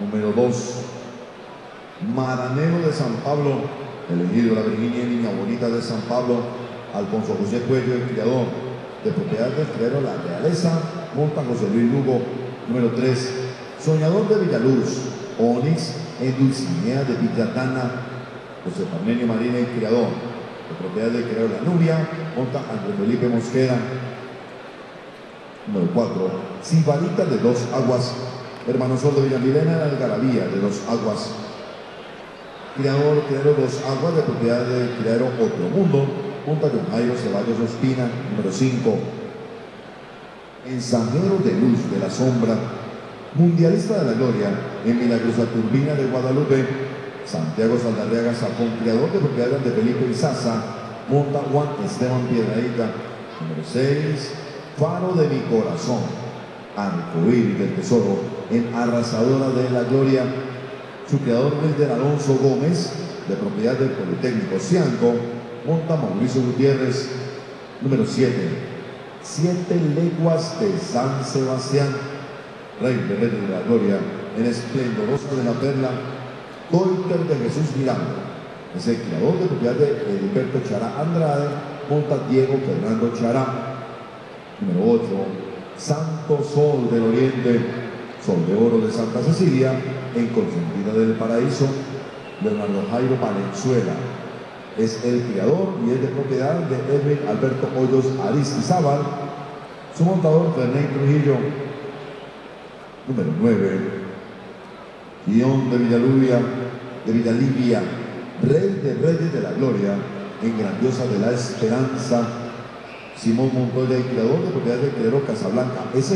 Número 2, Maranero de San Pablo, elegido la Virginia Niña Bonita de San Pablo, Alfonso José Cuello, el criador, de propiedad del criadero La Realeza, monta José Luis Lugo. Número 3, Soñador de Villaluz, Onix en Dulcinea de Villatana, José Parmenio Marina, el criador, de propiedad del criador La Nubia, monta Andrés Felipe Mosquera. Número 4, Sibarita de Dos Aguas, Hermano Sol de Villamilena, la Algarabía de Dos Aguas, Criador, Criadero Dos Aguas, de propiedad del criadero Otro Mundo, junto con Jairo Ceballos Ospina, número 5. Ensajero de Luz de la Sombra, Mundialista de la Gloria, en Milagrosa Turbina de Guadalupe, Santiago Saldarriaga Sapón, Criador de propiedad de Felipe Izaza, monta Juan Esteban Piedraíta, número 6. Faro de mi corazón, arcoíris del tesoro, en Arrasadora de la Gloria, su creador Wilder Alonso Gómez, de propiedad del Politécnico Cianco, monta Mauricio Gutiérrez, número 7. Siete leguas de San Sebastián, Rey de de la Gloria, en Esplendorosa de la Perla, Coiter de Jesús Miranda, es el creador de propiedad de Heriberto Chará Andrade, monta Diego Fernando Chará, Número 8, Santo Sol del Oriente, De Oro de Santa Cecilia, en Consentida del Paraíso, Leonardo Jairo Valenzuela. Es el criador y es de propiedad de Edwin Alberto Hoyos Aristizábal, su montador Fernando Trujillo. Número 9, Guión de Villalubia, de Villalivia, Rey de Reyes de la Gloria, en Grandiosa de la Esperanza, Simón Montoya, el creador de propiedad del criadero Casablanca, SJ,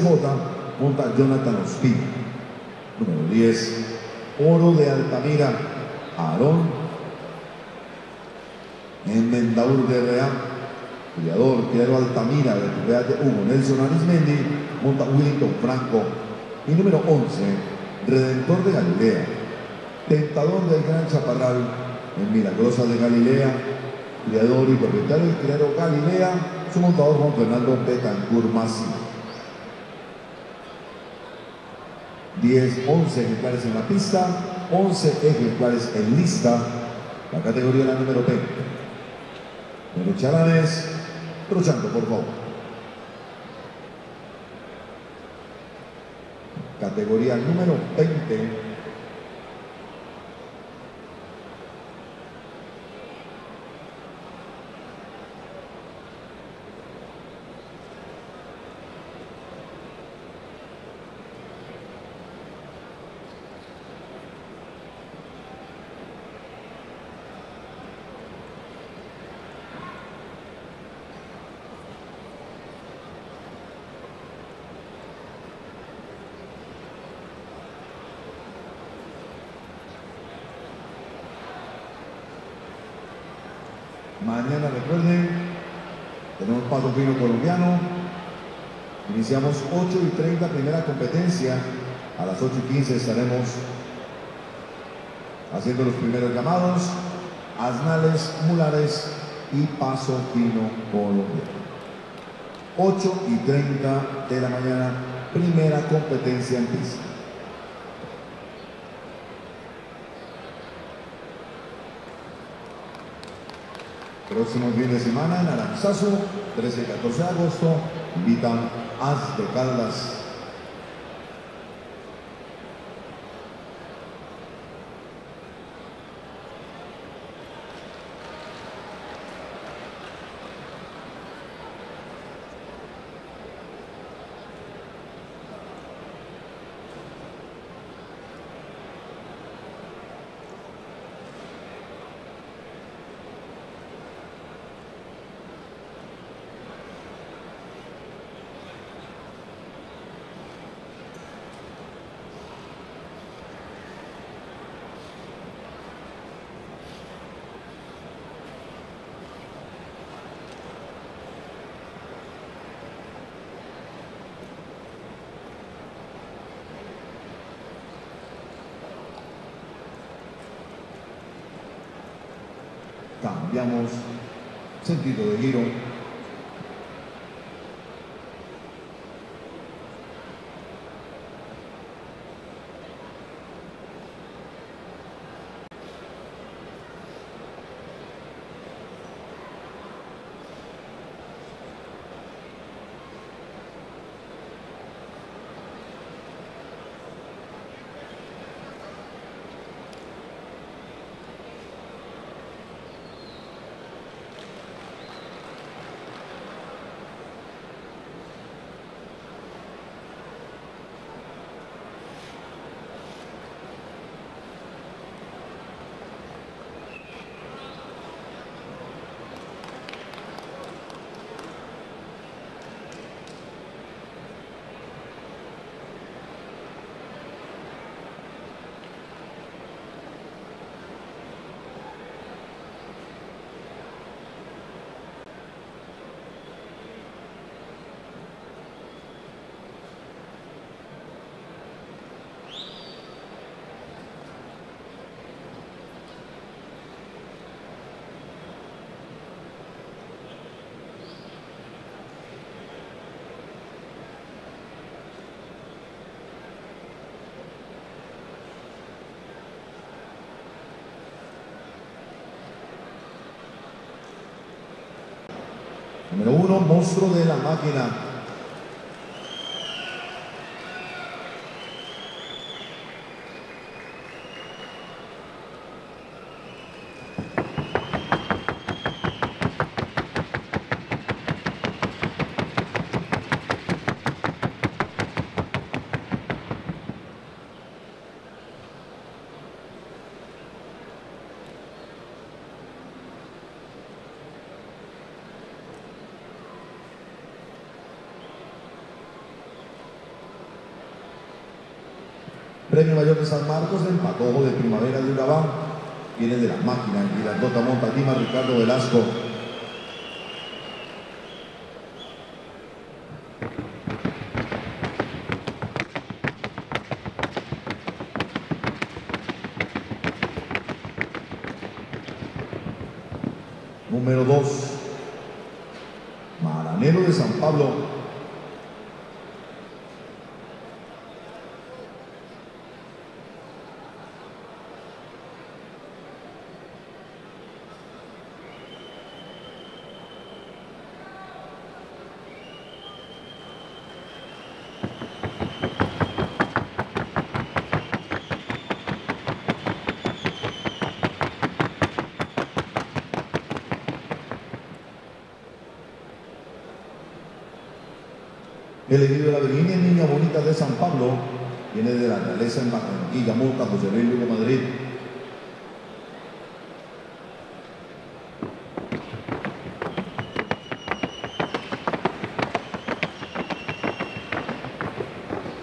monta Jonathan Ospina. Número 10, Oro de Altamira, Aarón, en Mendaur de Real, criador, criadero Altamira, de propiedad de Hugo Nelson Arismendi, monta Willington Franco. Y número 11, Redentor de Galilea, tentador del Gran Chaparral, en Milagrosa de Galilea, criador y propietario del criadero Galilea, su montador Juan Fernando Betancourt Masi. 10, 11 ejemplares en la pista, 11 ejemplares en lista, la categoría la número 20. Número Chalanes, trochando por favor. Categoría número 20. Mañana recuerden, tenemos paso fino colombiano. Iniciamos 8 y 30 primera competencia. A las 8 y 15 estaremos haciendo los primeros llamados. Asnales, Mulares y Paso Fino colombiano. 8 y 30 de la mañana, primera competencia en pista. Próximo fin de semana en Aranzazu, 13 y 14 de agosto, invitan As de Caldas. Cambiamos sentido de giro. Número uno, monstruo de la máquina. Premio Mayor de San Marcos en Patojo de Primavera de Urabá. Viene de la máquina y la Dota Monta Lima Ricardo Velasco. Número 2. Maranero de San Pablo. Elegido de la Virginia Niña Bonita San Pablo, viene de la realeza en Barranquilla, Monta, José Luis Lugo, Madrid.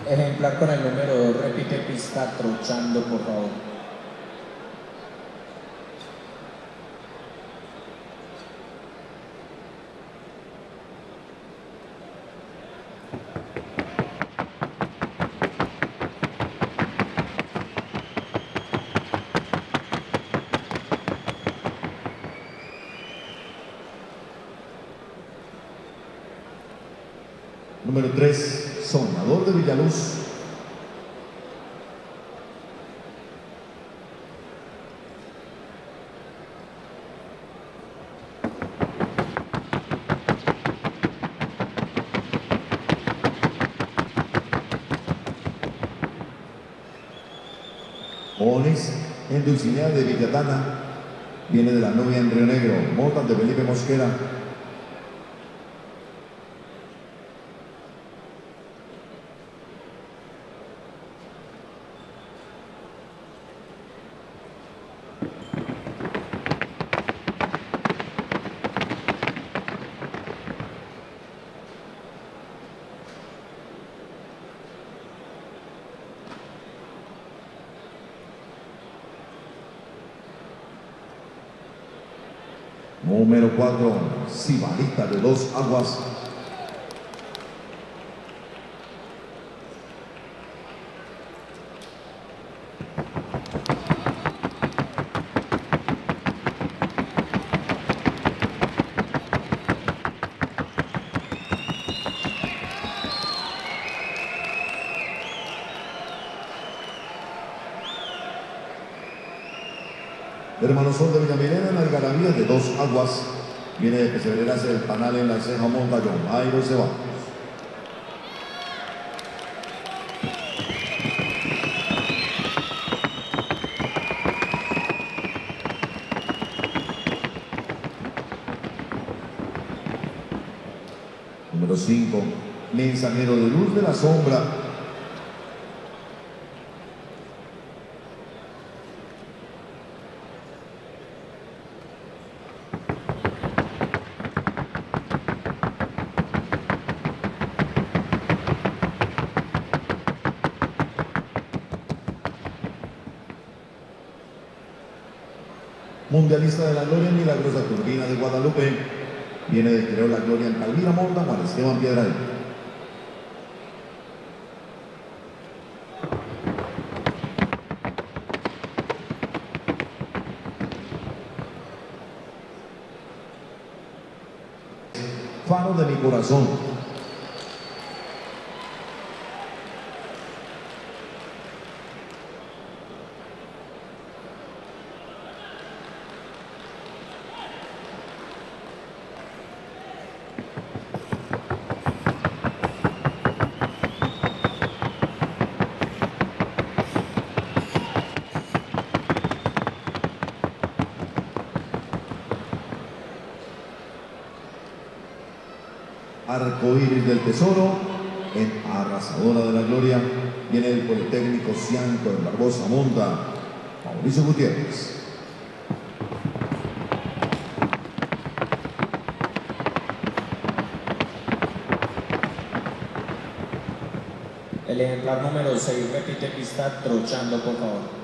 Ejemplar con el número 2, repite pista trochando, por favor. Número 3, Sonador de Villaluz. Onix en Dulcinea de Villatana. Viene de la novia en Río Negro. Motas de Felipe Mosquera. Número 4, Sibarita de dos aguas. Hermanos son de Villamirena en Algarabía de dos aguas. Viene de Pesebreras el panal en la ceja Montallón. Jairo se va. Número 5. Mensajero de luz de la sombra. Mundialista de la Gloria, Milagrosa Turbina de Guadalupe. Viene de Creo la Gloria en Palmira Monta, Juan Esteban Piedral. Faro de mi corazón. Arcoíris del Tesoro, en Arrasadora de la Gloria, viene el Politécnico Cianco en Barbosa Monta, Mauricio Gutiérrez. El ejemplar número 6 repite pista trochando, por favor.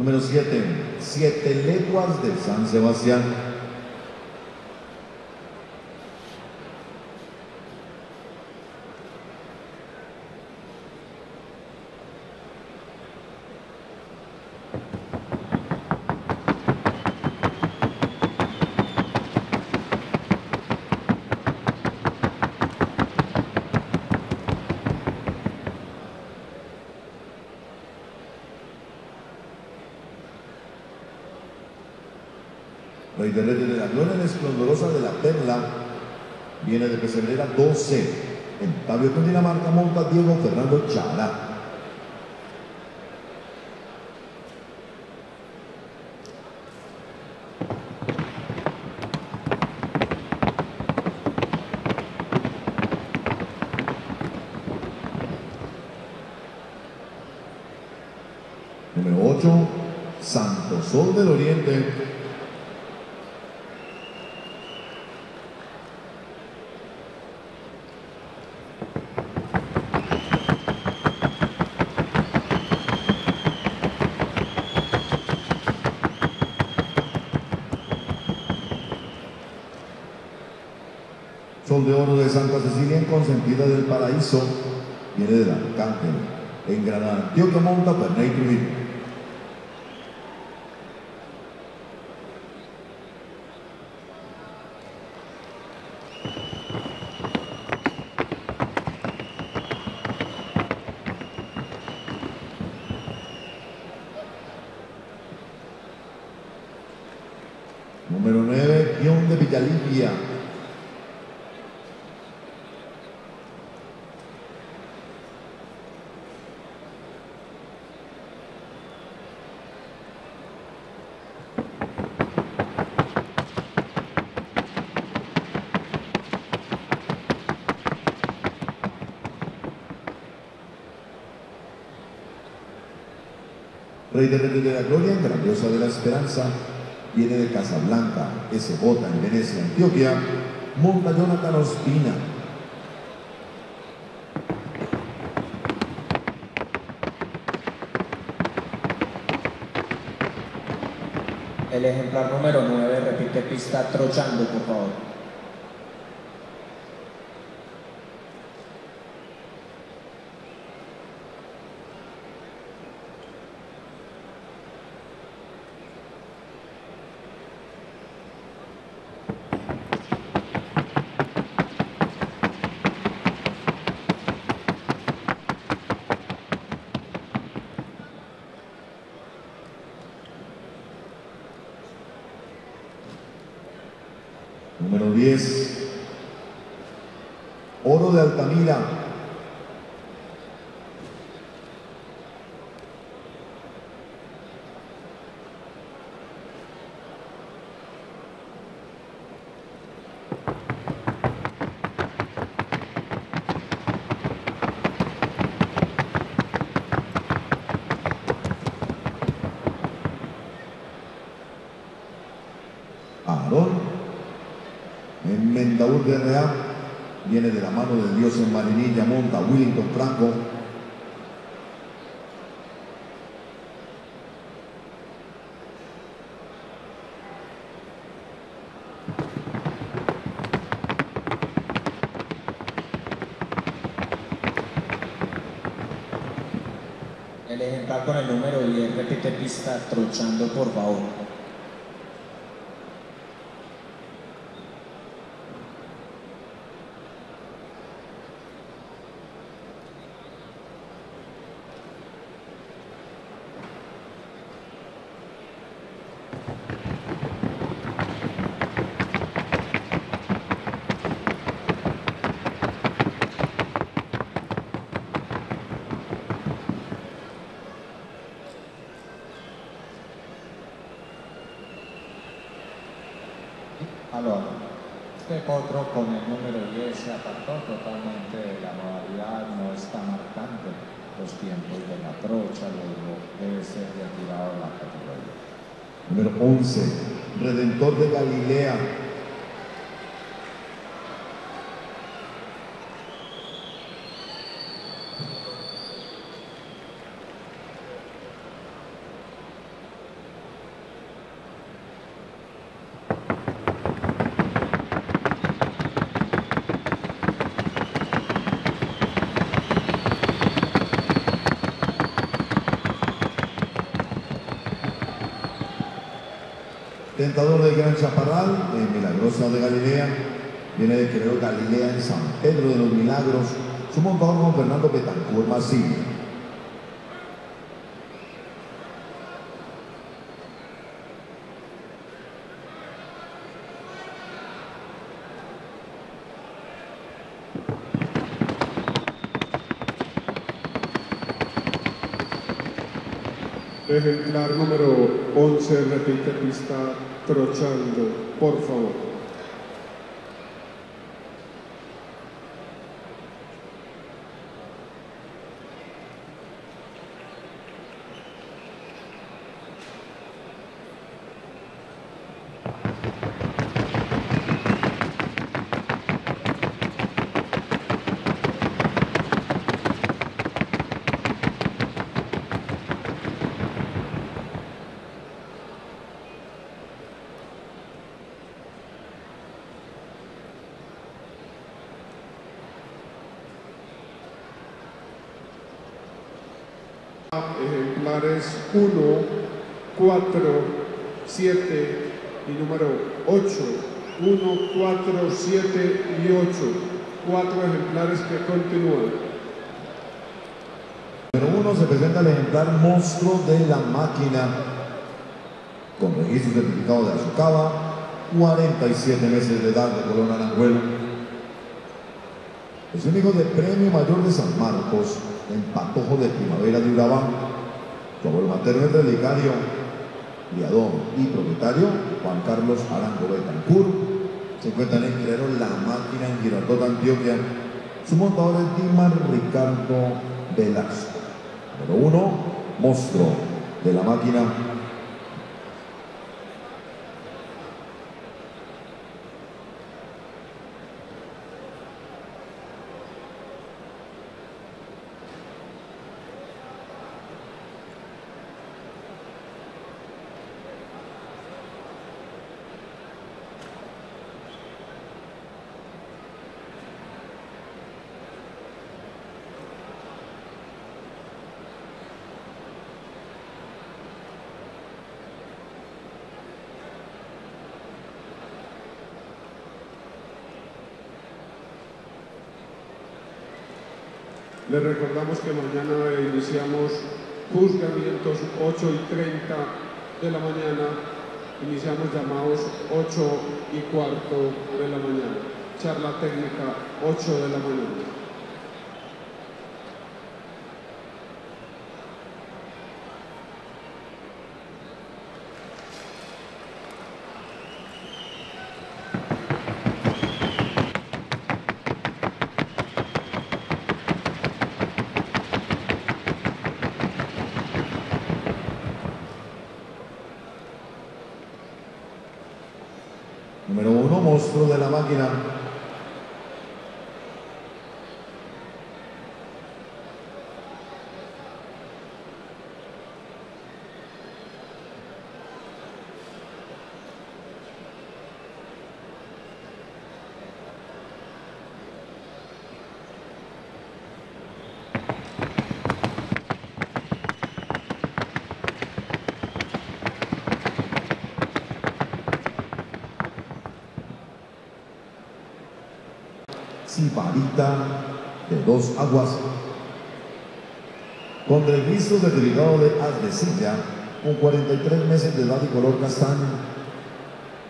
Número 7, Siete Leguas de San Sebastián. Rey de la Gloria, esplendorosa de la Perla, viene de Pesebrera 12. En Tabio Cundinamarca monta Diego Fernando Chala. Número 8, Santo Sol del Oriente, Sol de Oro de Santa Cecilia en Consentida del Paraíso, viene del Arcángel. En Granada, Antioquia monta Perney Trujillo. Número 9, guion de Villalivia. Rey de de la Gloria, grandiosa de la esperanza, viene de Casablanca, SJ en Venecia, Antioquia, monta Jonathan Ospina. El ejemplar número 9 repite pista trochando, por favor. Número 10, Oro de Altamira. Aarón en Mendaur de Real, viene de la mano de Dios en Marinilla, monta Willington Franco. El ejemplar con el número 10 repite pista trochando, por favor. Este potro con el número 10 se apartó totalmente de la modalidad, no está marcando los de la trocha, luego debe ser de la categoría. Número 11, Redentor de Galilea. Tentador del Gran Chaparral, Milagrosa de Galilea. Viene de Querétaro Galilea en San Pedro de los Milagros. Su montador con Fernando Betancourt Masillo. Ejemplar número 11, repite pista trochando, por favor. Ejemplares 1, 4, 7 y número 8. 1, 4, 7 y 8. Cuatro ejemplares que continúan. Número 1 se presenta el ejemplar monstruo de la máquina con registro certificado de Azucaba, 47 meses de edad de color naranjuelo. Es único de Premio Mayor de San Marcos en Patojo de Primavera de Urabá. Como el materno es relicario, criador y propietario, Juan Carlos Arango Betancourt. Se encuentra en Quilero La Máquina en Girardot, Antioquia. Su montador es Dimar Ricardo Velasco. Número uno, monstruo de la máquina. Les recordamos que mañana iniciamos juzgamientos 8 y 30 de la mañana. Iniciamos llamados 8 y cuarto de la mañana. Charla técnica 8 de la mañana. Número uno, monstruo de la máquina. Sibarita de dos aguas. Con registro certificado de Aldecilla, con 43 meses de edad y color castaño.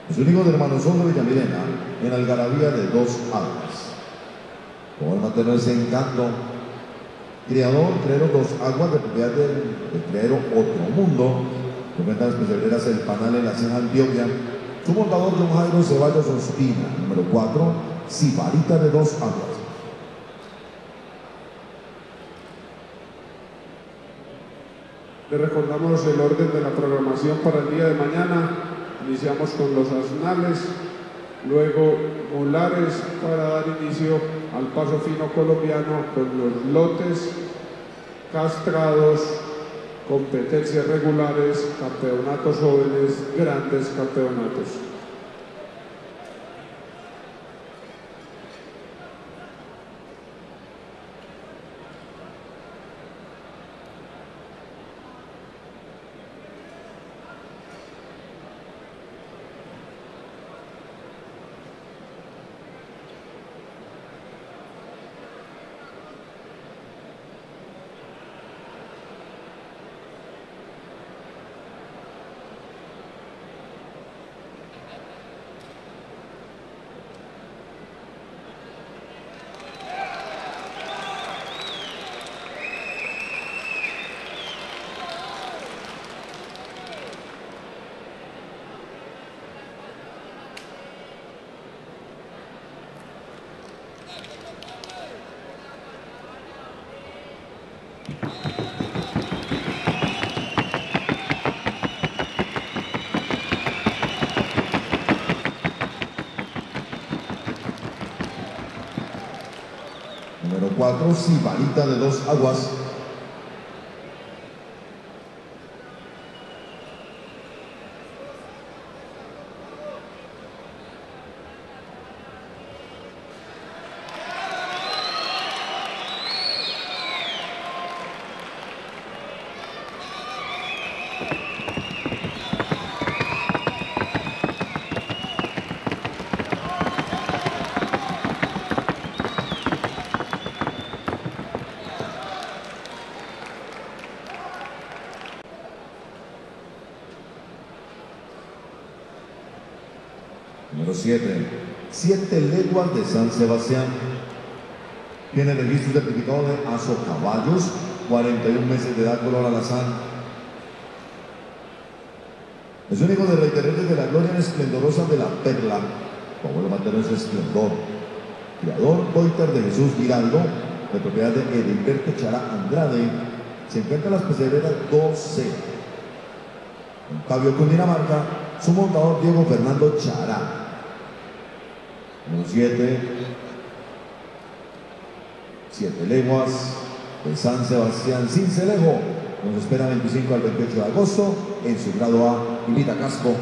Es único de hermano Soto Villamilena, en Algarabía de dos aguas. Como el materno es encanto. Criador, criadero dos aguas de propiedad del, criadero Otro Mundo. Comentan las especialidades el panal en la ceja Antioquia. Su montador Don Jairo Ceballos Ospina. Número 4, Sibarita de dos aguas. Le recordamos el orden de la programación para el día de mañana. Iniciamos con los asnales, luego mulares para dar inicio al paso fino colombiano con los lotes, castrados, competencias regulares, campeonatos jóvenes, grandes campeonatos. Número 4, Sibarita de dos aguas. Número 7. Siete leguas de San Sebastián. Tiene registro certificado de Aso Caballos, 41 meses de edad, color alazán. Es único de reiterantes de la gloria esplendorosa de la perla, como abuelo materno es esplendor. Criador Boiter de Jesús Giraldo, de propiedad de Edilberto Chará Andrade, se encuentra en las pesederas 12. En Fabio, Cundinamarca, su montador Diego Fernando Chará. Número 7. Siete leguas de San Sebastián Cincelejo. Nos espera 25 al 28 de agosto en su grado A. Invita Casco.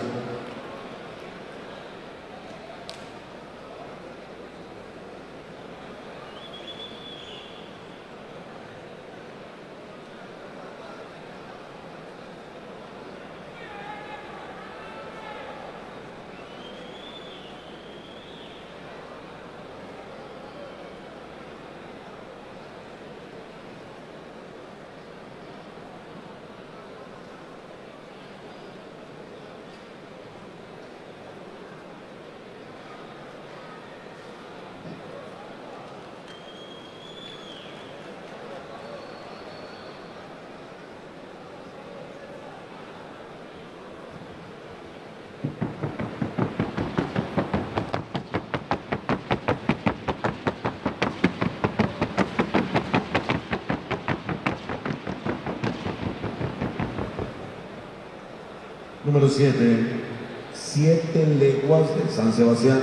Número 7. Siete leguas de San Sebastián.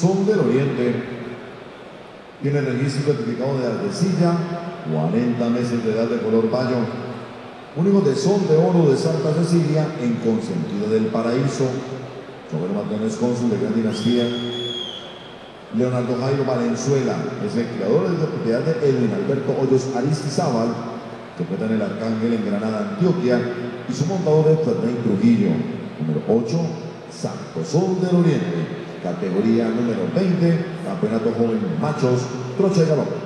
Son del Oriente. Tiene registro certificado de Ardecilla, 40 meses de edad de color bayo. Único de Son de Oro de Santa Cecilia en Consentido del Paraíso. Robert Martínez, cónsul de Gran Dinastía. Leonardo Jairo Valenzuela es el creador de la propiedad de Edwin Alberto Hoyos Aristizábal, que cuenta en el Arcángel en Granada, Antioquia, y su montador es Fernández Trujillo. Número 8, Santo Sol del Oriente. Categoría número 20, Campeonato Joven Machos, Trocha Galón.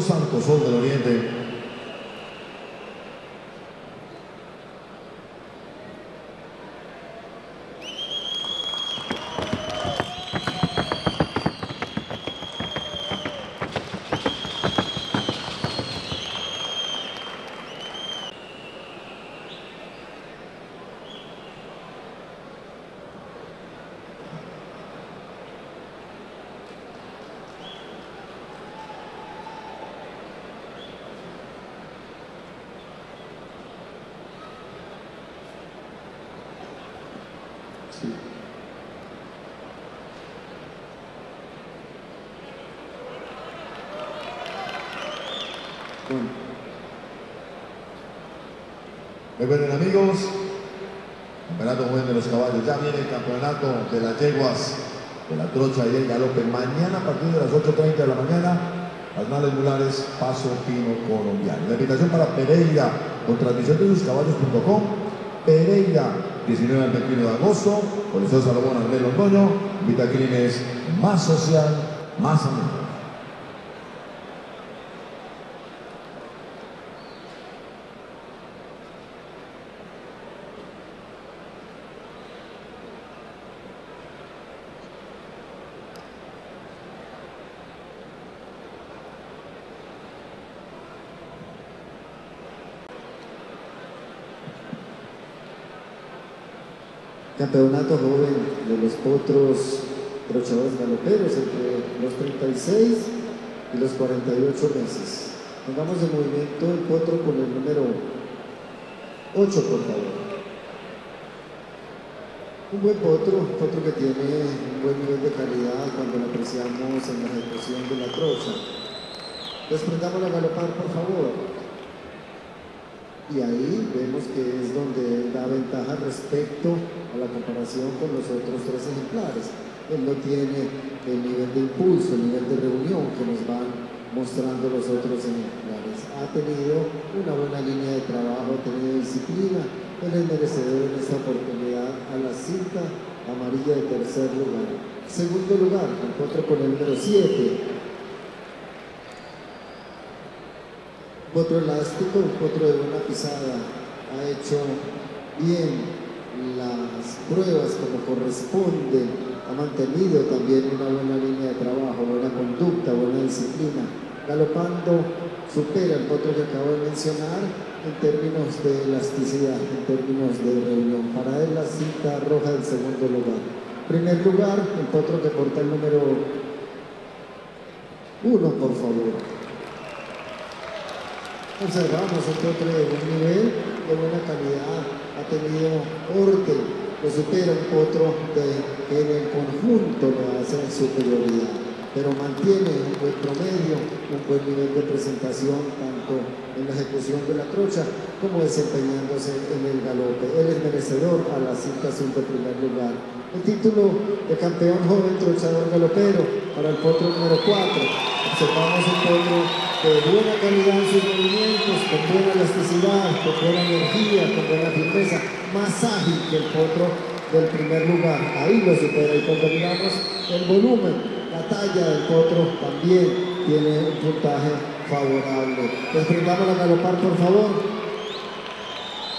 Número 8, Santo Sol del Oriente. Bien amigos, campeonato joven de los caballos, ya viene el campeonato de las yeguas, de la trocha y el galope, mañana a partir de las 8.30 de la mañana, las males mulares, Paso Pino Colombiano. La invitación para Pereira, con transmisión de suscaballos.com, Pereira, 19 al 21 de agosto, Coliseo Salomón Armelo Londoño, Vitaclines más social, más amigo. Campeonato joven de los potros trochadores galoperos entre los 36 y los 48 meses. Pongamos en movimiento el potro con el número 8, por favor. Un buen potro, un potro que tiene un buen nivel de calidad cuando lo apreciamos en la ejecución de la trocha. Desprendamos a galopar, por favor y ahí vemos que es donde da ventaja respecto a la comparación con los otros tres ejemplares. Él no tiene el nivel de impulso, el nivel de reunión que nos van mostrando los otros ejemplares. Ha tenido una buena línea de trabajo, ha tenido disciplina, él es merecedor en esta oportunidad a la cinta amarilla de tercer lugar. Segundo lugar, encuentro con el número 7, potro elástico, un potro de buena pisada, ha hecho bien las pruebas como corresponde, ha mantenido también una buena línea de trabajo, buena conducta, buena disciplina. Galopando supera el potro que acabo de mencionar en términos de elasticidad, en términos de reunión. Para él la cinta roja del segundo lugar. Primer lugar, el potro que porta el número uno, por favor. Observamos un potro de buen nivel, de buena calidad, ha tenido orden, lo supera un potro que en el conjunto lo hace en superioridad, pero mantiene un buen promedio, un buen nivel de presentación tanto en la ejecución de la trocha como desempeñándose en el galope. Él es merecedor a la azul de primer lugar. El título de campeón joven trochador galopero para el potro número 4. Observamos un potro de buena calidad en sus movimientos, con buena elasticidad, con buena energía, con buena firmeza, más ágil que el potro del primer lugar. Ahí lo supera y cuando miramos el volumen, la talla del potro también tiene un puntaje favorable. Les brindamos a galopar, por favor.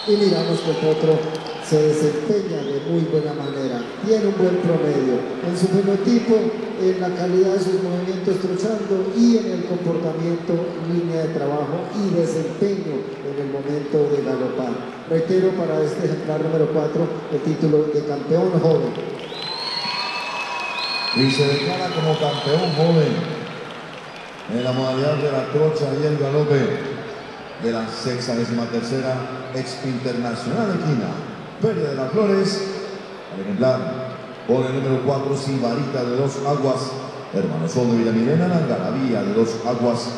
Y miramos que el potro se desempeña de muy buena manera, tiene un buen promedio en su fenotipo, en la calidad de sus movimientos trochando y en el comportamiento, línea de trabajo y desempeño en el momento de galopar. Reitero para este ejemplar número 4 el título de campeón joven. Y se declara como campeón joven en la modalidad de la trocha y el galope de la sexagésima tercera Expo Internacional de Quina. Feria de las Flores, al ejemplar el número 4, Sibarita de dos aguas, hermano Sol de Villamilena, la Garabía de dos aguas,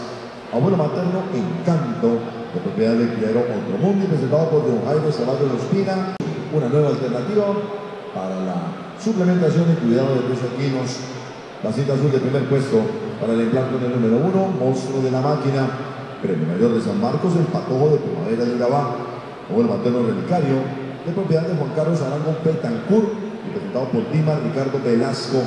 abuelo materno, Encanto, de propiedad del criadero Mundo, presentado por Don Jairo Sabato de Ospina, una nueva alternativa para la suplementación y cuidado de los equinos, la cinta azul de primer puesto para el ejemplar con el número 1, Monstruo de la Máquina, Premio Mayor de San Marcos, el Patojo de Primavera del Gabá, abuelo materno relicario, de propiedad de Juan Carlos Arango Petancur, representado por Dima Ricardo Velasco,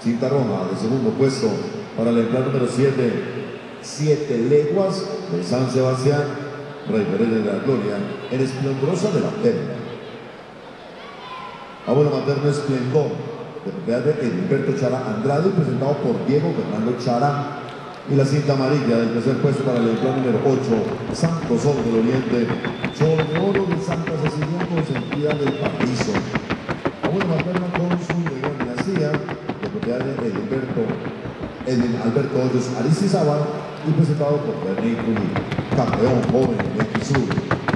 cinta roja de segundo puesto para el ejemplar número 7, Siete Leguas de San Sebastián, Rey de la Gloria, en Esplendorosa de la Perla. Abuelo materno Esplendor, de propiedad de Edilberto Chara Andrade, presentado por Diego Fernando Chara, y la cinta amarilla del tercer puesto para el ejemplar número 8, Santo Sol del Oriente, Sol de Santa Cecilia consentida del Patricio. Abuelo materno cónsul de Gran Dinastía, de propiedad de Edilberto, Edil Alberto Hoyos Aristizábal y presentado por René Trujillo, campeón joven de Xisur.